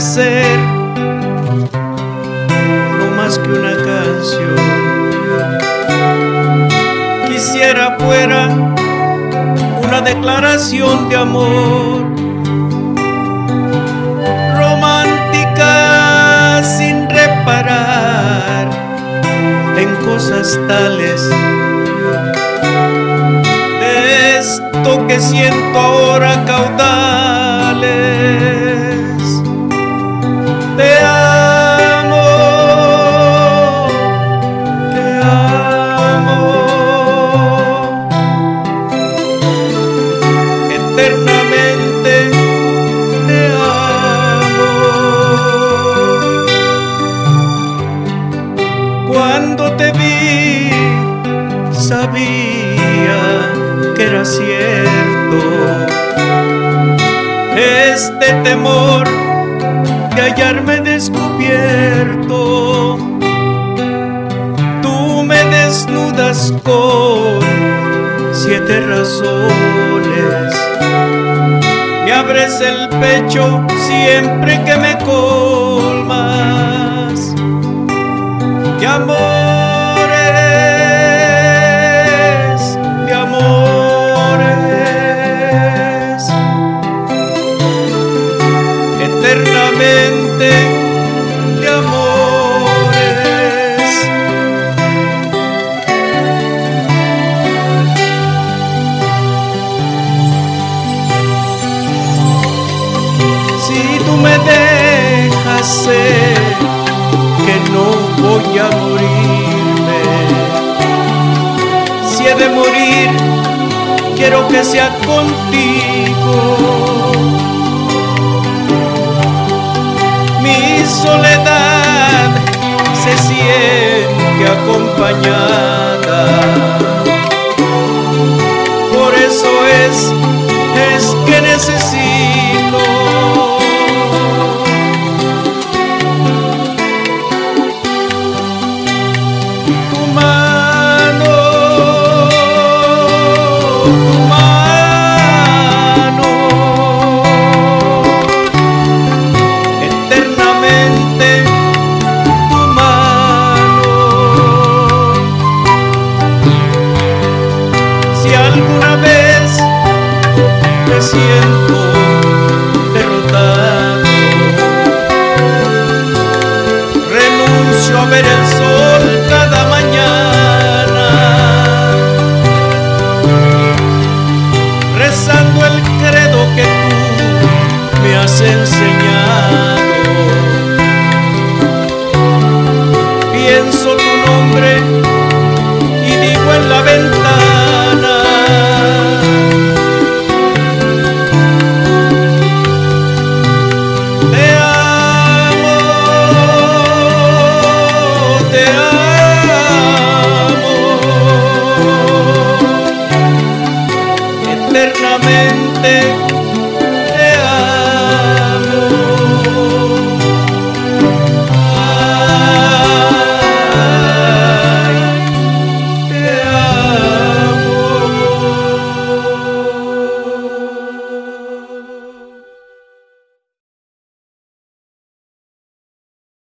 ser no más que una canción. Quisiera fuera una declaración de amor romántica sin reparar en cosas tales. De esto que siento ahora caudales. Que era cierto este temor de hallarme descubierto. Tú me desnudas con siete razones. Me abres el pecho siempre que me colmas de amores, De amores. Si tú me dejas sé que no voy a morirme. Si he de morir, quiero que sea contigo. Soledad se siente acompañada. Por eso es, es que necesito tu mano, enseñado. Pienso tu nombre y digo en la ventana. Te amo, te amo, eternamente